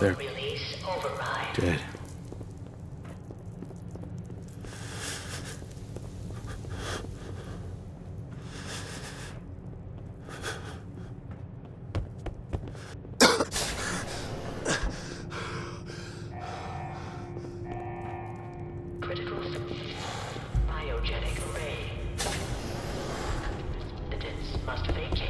They're dead. Critical cryogenic array. The dens must vacate.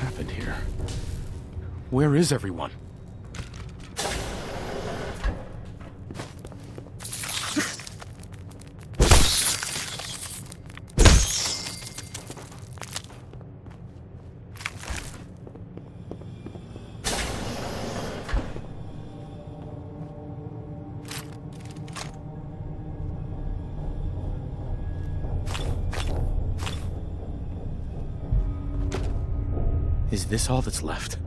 Happened here? Where is everyone? Is this all that's left?